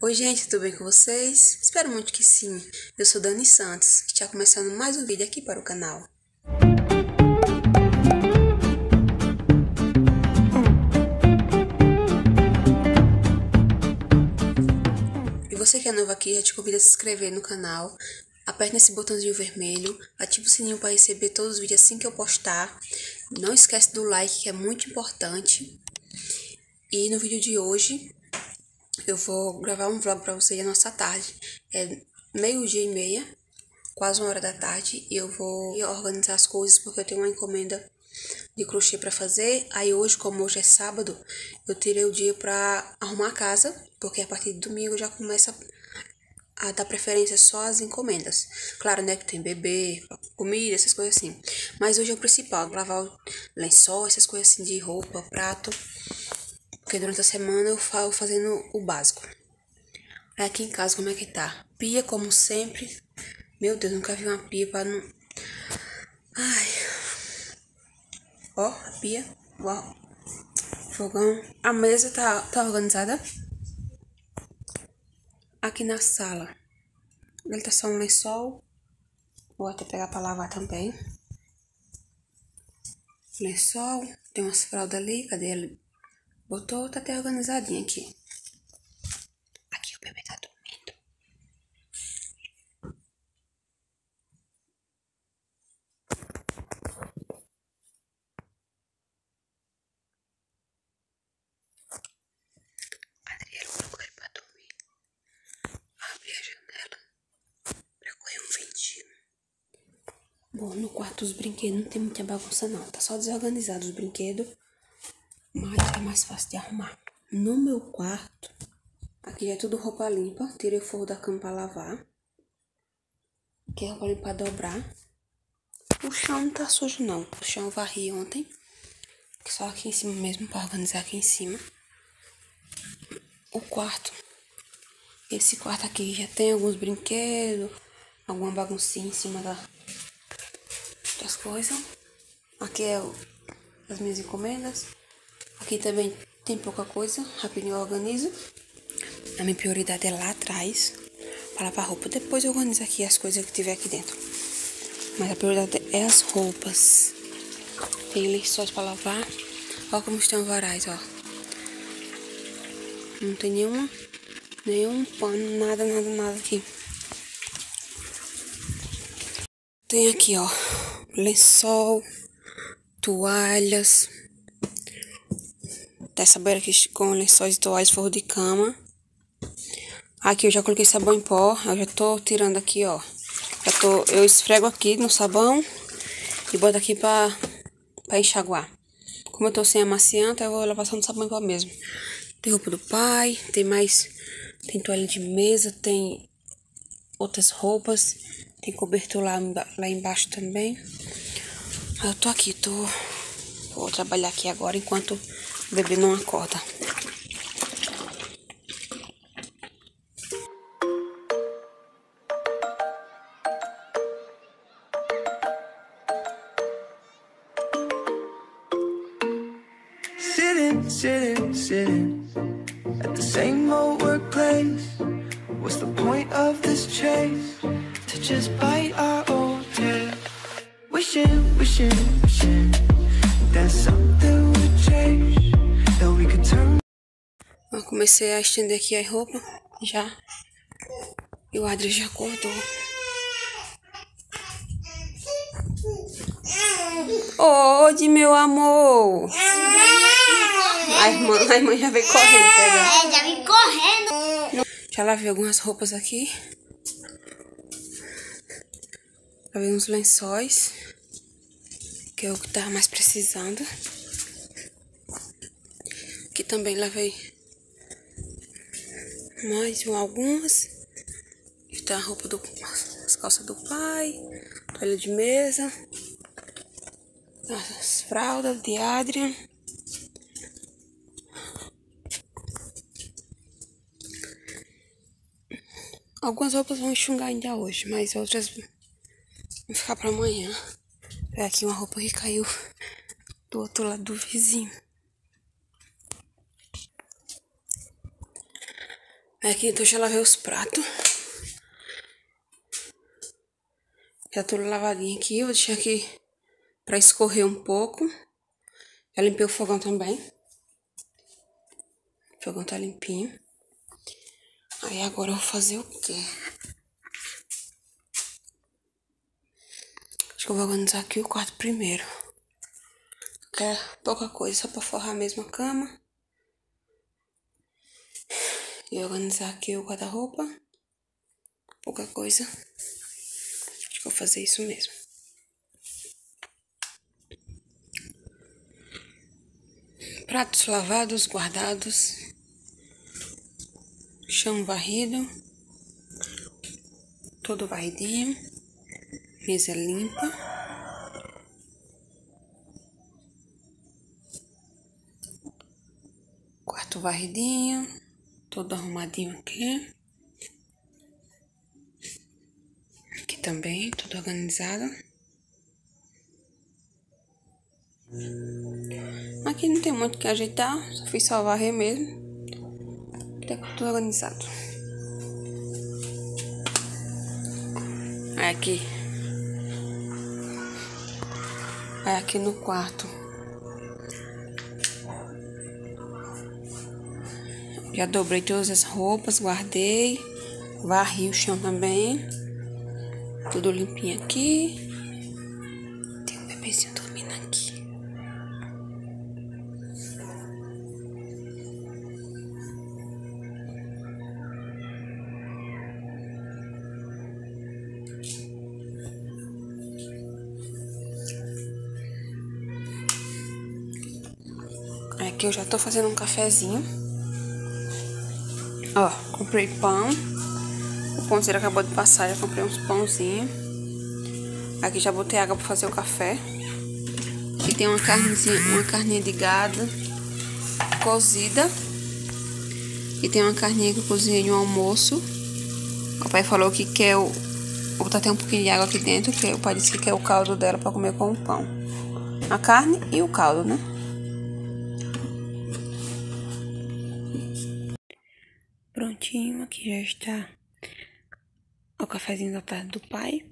Oi, gente, tudo bem com vocês? Espero muito que sim. Eu sou Dani Santos, que está começando mais um vídeo aqui para o canal. E você que é novo aqui, já te convido a se inscrever no canal. Aperte nesse botãozinho vermelho, ative o sininho para receber todos os vídeos assim que eu postar. Não esquece do like, que é muito importante. E no vídeo de hoje, eu vou gravar um vlog pra vocês a nossa tarde. É meio-dia e meia, quase uma hora da tarde, e eu vou organizar as coisas porque eu tenho uma encomenda de crochê para fazer. Aí hoje, como hoje é sábado, eu tirei o dia para arrumar a casa, porque a partir de domingo já começa a dar preferência só às encomendas. Claro, né, que tem bebê, comida, essas coisas assim. Mas hoje é o principal, lavar o lençol, essas coisas assim de roupa, prato. Porque durante a semana eu falo fazendo o básico. Aqui em casa como é que tá? Pia, como sempre. Meu Deus, nunca vi uma pia para não... Ai. Ó, a pia. Uau. Fogão. A mesa tá, tá organizada. Aqui na sala. Ele tá só um lençol. Vou até pegar pra lavar também. Lençol. Tem umas fraldas ali. Cadê ele? Botou, tá até organizadinho aqui. Aqui o bebê tá dormindo. Adriano colocou ele pra dormir. Abri a janela pra correr um ventinho. Bom, no quarto dos brinquedos não tem muita bagunça não. Tá só desorganizado os brinquedos. Mas é mais fácil de arrumar. No meu quarto, aqui é tudo roupa limpa. Tirei o forro da cama pra lavar. Aqui é roupa limpa pra dobrar. O chão não tá sujo não. O chão eu varri ontem. Só aqui em cima mesmo, pra organizar aqui em cima. O quarto. Esse quarto aqui já tem alguns brinquedos. Alguma baguncinha em cima da, das coisas. Aqui é o, as minhas encomendas. Aqui também tem pouca coisa, rapidinho eu organizo. A minha prioridade é lá atrás, para lavar roupa. Depois eu organizo aqui as coisas que tiver aqui dentro. Mas a prioridade é as roupas. Tem lençóis para lavar. Olha como estão varais, ó. Não tem nenhuma, nenhum pano, nada, nada, nada aqui. Tem aqui, ó, lençol, toalhas, dessa beira aqui com lençóis e toalhas, forro de cama. Aqui eu já coloquei sabão em pó, eu já tô tirando aqui, ó. Já tô, eu esfrego aqui no sabão e boto aqui pra, pra enxaguar. Como eu tô sem amaciante, eu vou lavar só no sabão em pó mesmo. Tem roupa do pai, tem mais, tem toalha de mesa, tem outras roupas. Tem cobertor lá, lá embaixo também. Eu tô aqui, tô... Vou trabalhar aqui agora enquanto o bebê não acorda. Sitting, sitting, sitting at the same old workplace. What's the point of this chase? To just bite our old tail. Wishing, wishing, comecei a estender aqui a roupa, já. E o Adri já acordou. Oi, meu amor! A irmã, a irmã já veio correndo pegar. É, já vim correndo. Já lavei algumas roupas aqui. Lavei uns lençóis. Que é o que tava mais precisando. Aqui também lavei mais algumas. Aqui tá a roupa do. As calças do pai. Toalha de mesa. As fraldas de Adrian. Algumas roupas vão enxugar ainda hoje, mas outras vão ficar pra amanhã. É aqui uma roupa que caiu do outro lado do vizinho. Aqui, então já lavei os pratos. Já tudo lavadinho aqui. Vou deixar aqui pra escorrer um pouco. Já limpei o fogão também. O fogão tá limpinho. Aí agora eu vou fazer o quê? Acho que eu vou organizar aqui o quarto primeiro. Quer pouca coisa, só pra forrar mesmo a cama. E organizar aqui o guarda-roupa. Pouca coisa. Acho que vou fazer isso mesmo. Pratos lavados, guardados. Chão varrido. Todo varridinho. Mesa limpa. Quarto varridinho. Todo arrumadinho aqui. Aqui também, tudo organizado. Aqui não tem muito o que ajeitar, só fiz só varrer mesmo. Tá tudo organizado. Aí aqui. Aí aqui no quarto. Já dobrei todas as roupas, guardei. Varri o chão também. Tudo limpinho aqui. Tem um bebezinho dormindo aqui. Aqui eu já tô fazendo um cafezinho. Ó, comprei pão. O ponteiro acabou de passar, já comprei uns pãozinhos. Aqui já botei água pra fazer o café. Aqui tem uma carnezinha, uma carninha de gado cozida. E tem uma carninha que eu cozinhei no almoço. O papai falou que quer o. Vou botar até um pouquinho de água aqui dentro, que o pai disse que quer o caldo dela pra comer com o pão. A carne e o caldo, né? Aqui já está o cafezinho da tarde do pai.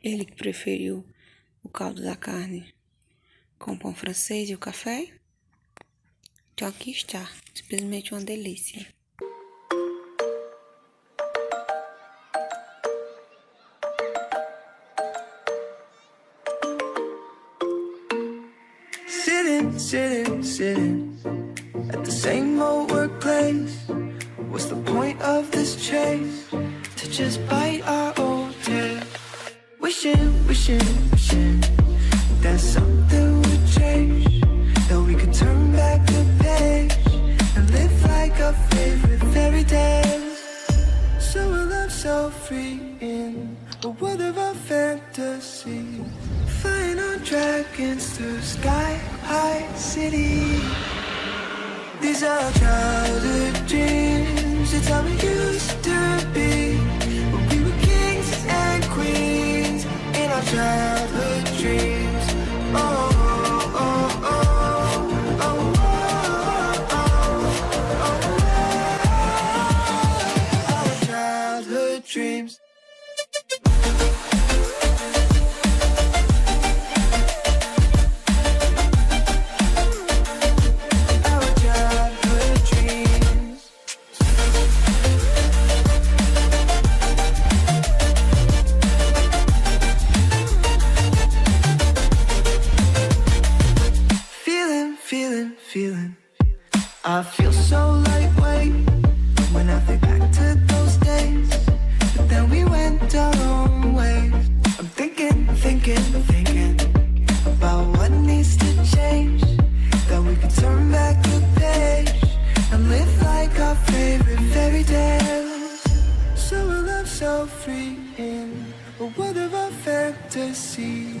Ele que preferiu o caldo da carne com pão francês e o café. Então aqui está, simplesmente uma delícia. Sitting, sitting, sitting at the same old. What's the point of this chase? To just bite our old tail. Wishing, wishing, wishing that something would change. That we could turn back the page and live like our favorite fairy tales. So a love so free in a world of our fantasy. Flying on dragons through sky high cities. These are childhood It's how we used to be. When we were kings and queens in our childhood fantasy.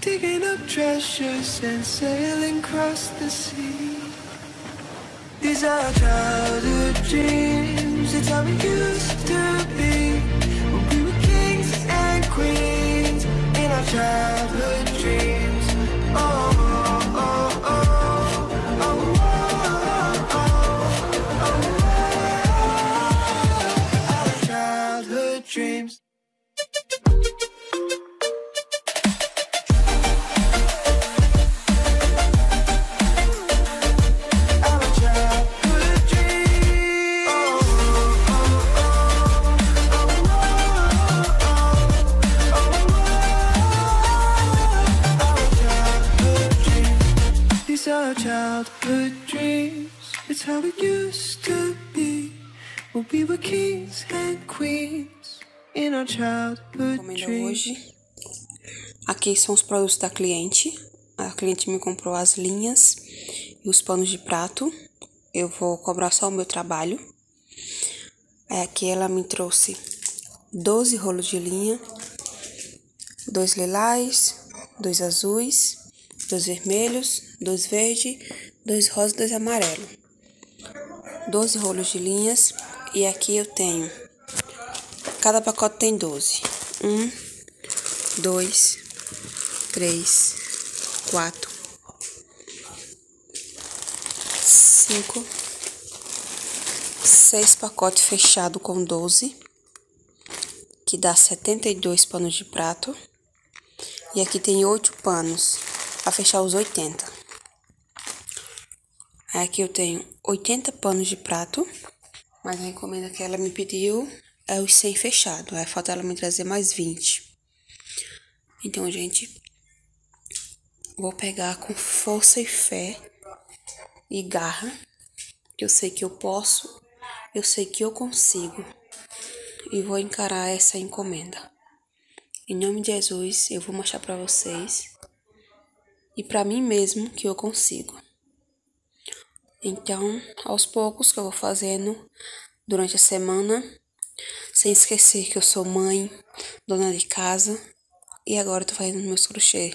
Digging up treasures and sailing across the sea. These are childhood dreams. It's how we used to be. When we were kings and queens in our childhood dreams. Oh, oh, oh, oh, oh, oh, oh, oh, dreams. Are childhood dreams. It's how it used to be. When we were kings and queens in our childhood dreams. hoje. Aqui são os produtos da cliente. A cliente me comprou as linhas e os panos de prato. Eu vou cobrar só o meu trabalho. Aí aqui ela me trouxe 12 rolos de linha, dois lilás, dois azuis, dois vermelhos, dois verdes, dois rosas e dois amarelos. 12 rolos de linhas e aqui eu tenho Cada pacote tem 12. Um, dois, três, quatro, cinco, seis pacotes fechados com 12, que dá 72 panos de prato. E aqui tem oito panos para fechar os 80. Aí aqui eu tenho 80 panos de prato, mas a encomenda que ela me pediu é os 100 fechado. Aí falta ela me trazer mais 20. Então, gente, vou pegar com força e fé e garra, que eu sei que eu posso, eu sei que eu consigo e vou encarar essa encomenda. Em nome de Jesus, eu vou mostrar para vocês e para mim mesmo que eu consigo. Então, aos poucos que eu vou fazendo durante a semana, sem esquecer que eu sou mãe, dona de casa e agora tô fazendo meus crochê.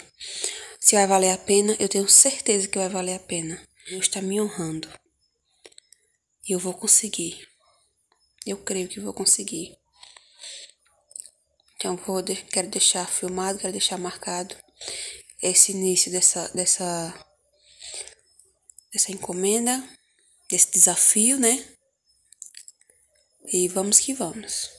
Se vai valer a pena, eu tenho certeza que vai valer a pena. Deus está me honrando. E eu vou conseguir. Eu creio que vou conseguir. Então vou quero deixar filmado, quero deixar marcado esse início dessa dessa dessa encomenda, desse desafio, né? E vamos que vamos.